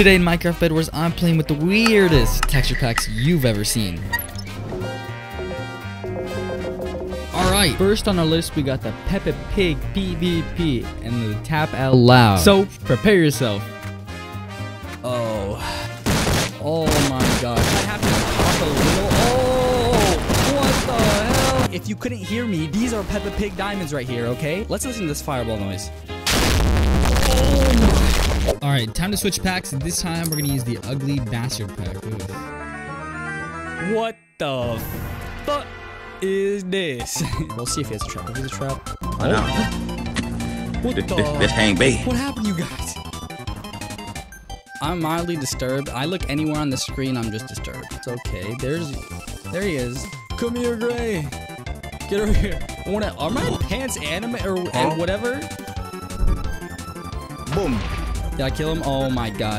Today in Minecraft Bed Wars, I'm playing with the weirdest texture packs you've ever seen. Alright, first on our list we got the Peppa Pig PvP and the Tap Out Loud. So, prepare yourself. Oh. Oh my gosh. I have to pop a little. Oh! What the hell? If you couldn't hear me, these are Peppa Pig diamonds right here, okay? Let's listen to this fireball noise. Oh my. Alright, time to switch packs. This time we're gonna use the ugly bastard pack. Ooh. What the fuck is this? we'll see if it's a trap. If it's a trap. I know. What This, the? this, this hang bait. What happened, you guys? I'm mildly disturbed. I look anywhere on the screen, I'm just disturbed. It's okay. There's, there he is. Come here, Gray. Get over here. I wanna. are my pants anime or and whatever? Boom. Did I kill him? Oh my god.